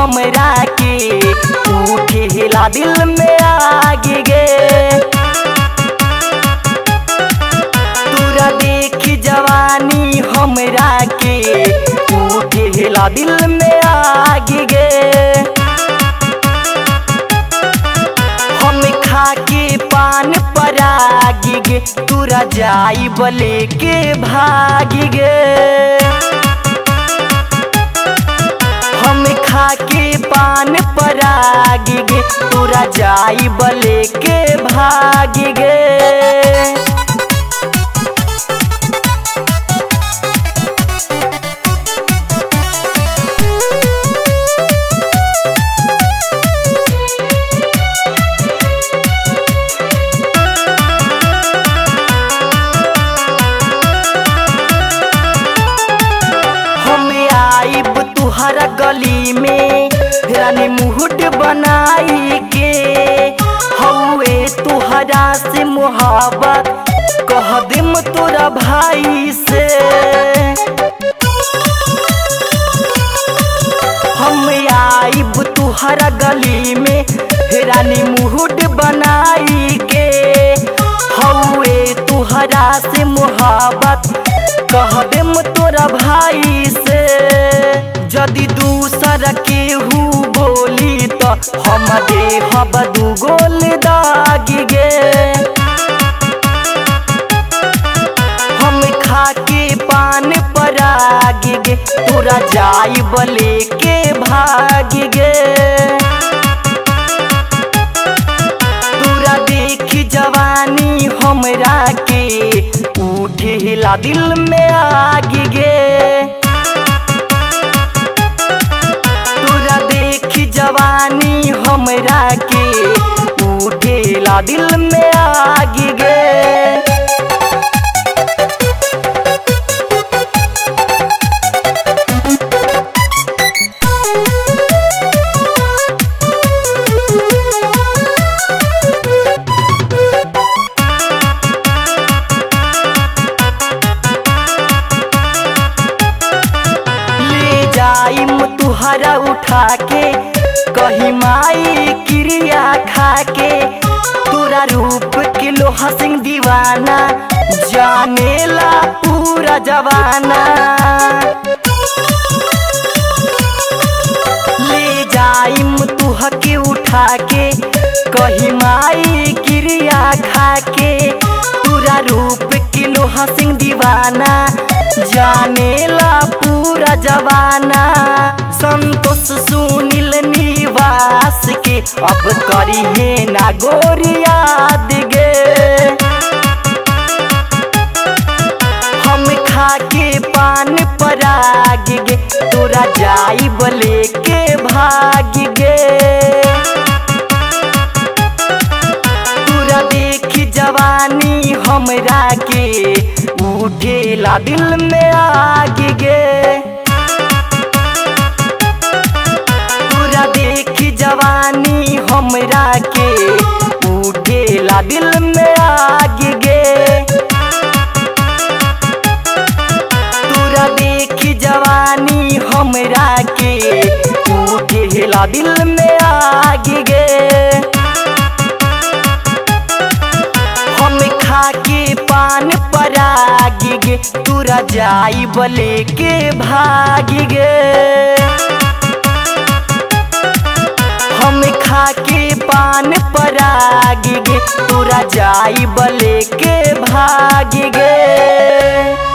हमरा के उठेला दिल में आगे गे। तोरा देख जवानी हमरा के उठेला दिल में आगे गे। हम खा के पान परागी गे, तोरा जाई बले के भागी गे। के पान परागी गे तोरा जाई बले के भागी गे। रानी मुहूर्त बनाई के। हौए तुहरा से मोहब्बत, कह देम तोरा भाई से। हम आइब तुहरा गली में रानी मुहूर्त बनाई के। हौए तुहरा से मुहाबत कह देम तोरा भाई से। यदि दूसर केहू बोली तो हम देहब दू गोल दागी गे। हम खा के पान परागी गे तोरा जाई बले के भाग गे। तोरा देख जवानी हमरा के उठेला दिल में आगे गे। जवानी हमरा के उठेला दिल में आगे गे। जाइम तुहरा उठा के कही माई क्रिया खा के तोरा रूप के लोहा सिंह दीवाना, जानेला पूरा जवाना। ले जाइम तुह के उठा के कही माई क्रिया खा के पूरा रूप के लोहा सिंह दीवाना जानेला पूरा जवाना संतोष सुनील निवास के, अब करी है ना गोरिया गे हम खा के पान पराग गे तोरा जाई बले के भाग हमरा के उठेला दिल में आग गे। तोरा देख जवानी हमरा के उठेला दिल में आग गे। तोरा देख जवानी हमरा के उठेला दिल में आग गे। परागी रजाई बले के भाग गे। हम खा के पान पराग गे। तू रजाई बले के भाग गे।